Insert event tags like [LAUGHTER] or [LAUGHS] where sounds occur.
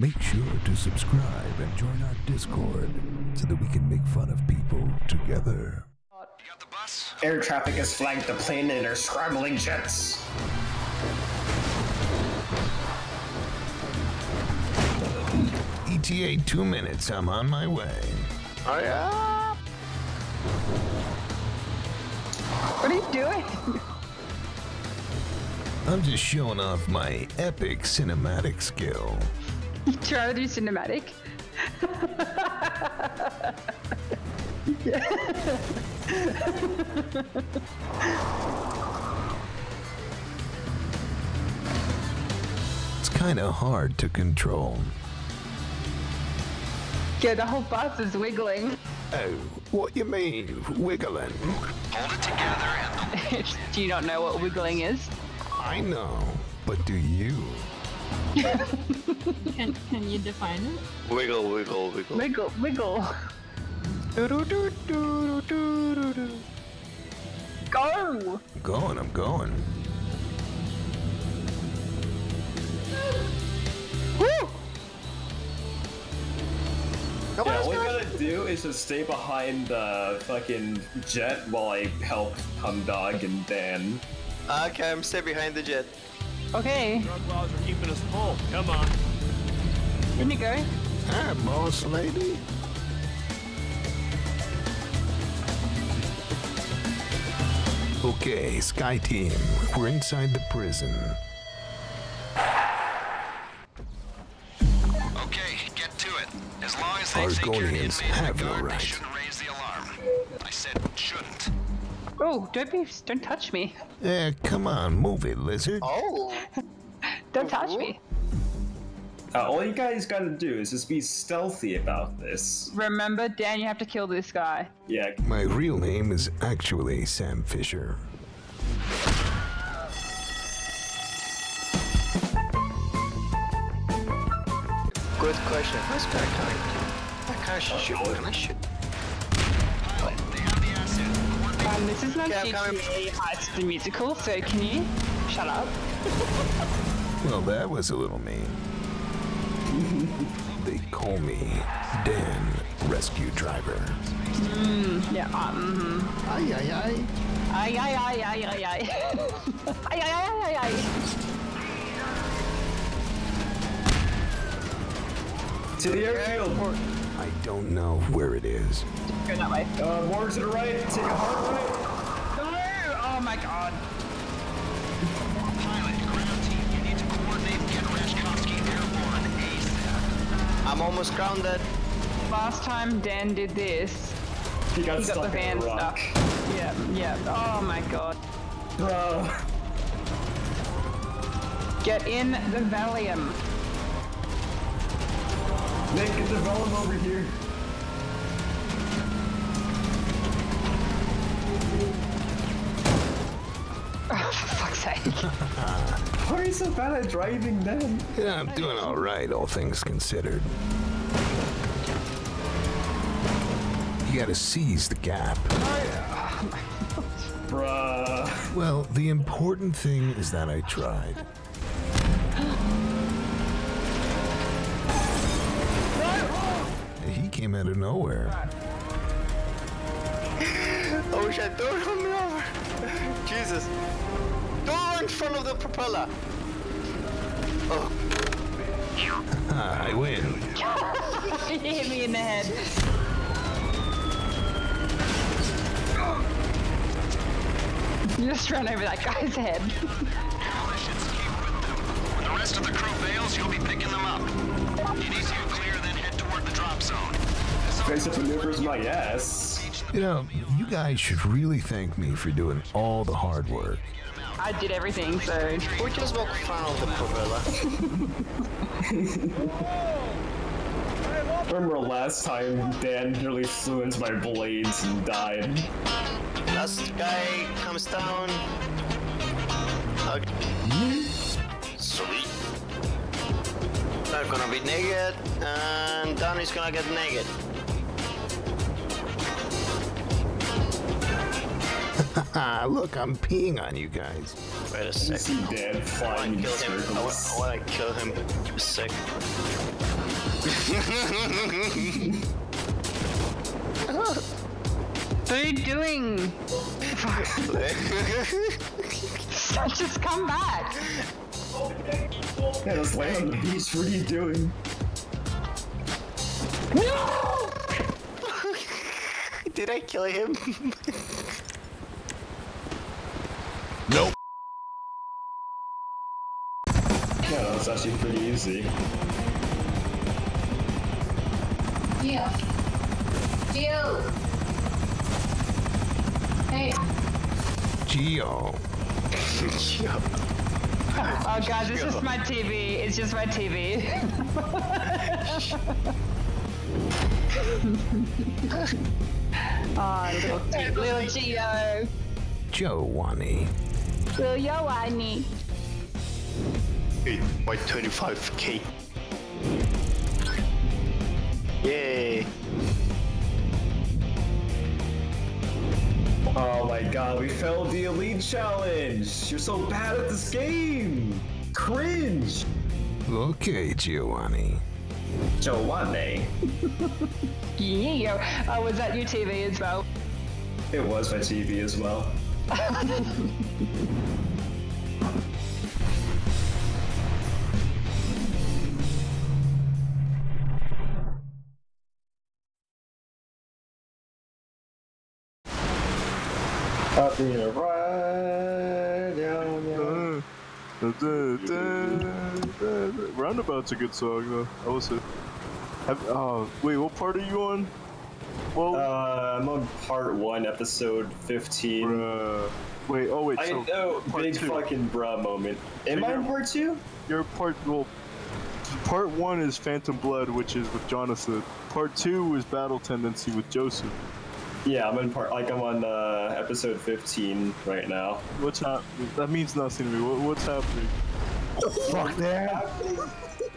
Make sure to subscribe and join our Discord so that we can make fun of people together. You got the bus? Air traffic has flagged the plane and are scrambling jets. ETA two minutes, I'm on my way. Oh, Hurry up! What are you doing? I'm just showing off my epic cinematic skill. You [LAUGHS] try to do cinematic? It's kinda hard to control. Yeah, the whole bus is wiggling. Oh, what you mean, wiggling? Hold it together and [LAUGHS] do you not know what wiggling is? I know, but do you? Can can you define it? Wiggle, wiggle, wiggle. Wiggle, wiggle. Go! I'm going, I'm going. Woo! Yeah, all we gotta do is just stay behind the fucking jet while I help Humdog and Dan. Okay, I'm stay behind the jet. Okay, Drug laws are keeping us full. Come on. in you go. Hi, boss lady. Okay, Sky Team, we're inside the prison. okay, get to it. As long as they think you're an Argonians inmate have the no guard, they shouldn't raise the alarm. I said shouldn't. Oh, don't be, don't touch me. Eh, come on, move it, lizard. Oh! [LAUGHS] Don't touch me. Uh, all you guys gotta do is just be stealthy about this. Remember, Dan, you have to kill this guy. Yeah, My real name is actually Sam Fisher. Good question. Where's that coming? That guy should shoot. Can I shoot? Um, this is not Okay, I'm. GTA High School Musical, so can you shut up? Well, that was a little mean. [LAUGHS] they call me Dan Rescue Driver. Yeah, um, Ay, ay, ay. ay, ay, ay, ay, ay, ay. [LAUGHS] ay, ay, ay, ay, ay. to the airfield. I don't know where it is. Go that way. Uh, more to the right. Take a hard right. No! Oh my god. Pilot, ground team, you need to coordinate get Rashkovsky airborne ASAP. I'm almost grounded. Last time Dan did this, He got he got stuck the van stuck. Yeah, yeah. Oh my god. Bro. Get in the Velum. Nick, get the Velum over here. [LAUGHS] Oh, for fuck's sake. [LAUGHS] How are you so bad at driving then? Yeah, I'm doing all right, all things considered. You gotta seize the gap. Bruh. Well, the important thing is that I tried. He came out of nowhere. [LAUGHS] Oh shit, don't run me over! Jesus. Don't in front of the propeller! Oh, Ah, [LAUGHS] I win. he [LAUGHS] hit me in the head. You just ran over that guy's head. Coalitions, keep with them. When the rest of the crew bails, you'll be picking them up. Drop zone. Face maneuvers my ass. You know, you guys should really thank me for doing all the hard work. I did everything, so. we just walk in front of the propeller. [LAUGHS] Remember last time Dan nearly flew into my blades and died. Last guy comes down. Okay. Gonna be naked, and Danny's gonna get naked. Ah, [LAUGHS] look, I'm peeing on you guys. Wait a second. see Dan I flying wanna in kill him. I wanna. I wanna kill him. Give me a sec. What are you doing? [LAUGHS] [LAUGHS] Just come back. Yeah, let's lay on the beach. What are you doing? No! [LAUGHS] Did I kill him? [LAUGHS] Nope. Yeah, that's actually pretty easy. Geo. Geo. Hey. Geo. [LAUGHS] Oh god, this is my TV. It's just my TV. [LAUGHS] oh, little, little Geo. Joe Wani. Little Yoani. Wait, my 25k. Yay. Oh my god, we failed the elite challenge. You're so bad at this game. Cringe. Okay, Giovanni. Joanne. [LAUGHS] Yeah. Oh, was that your TV as well? It was my TV as well. [LAUGHS] A ride down, down. Roundabout's a good song though. I will say. Have, oh, wait, what part are you on? Well, Uh, I'm on part one, episode 15. uh, wait, oh wait, I so know, big two. fucking bruh moment. Am I in part two? You're part well. Part one is Phantom Blood, which is with Jonathan. Part two is Battle Tendency with Joseph. Yeah, I'm in part, like, I'm on uh, episode 15 right now. What's happening? That means nothing to me. What, what's happening? Fuck that. [LAUGHS]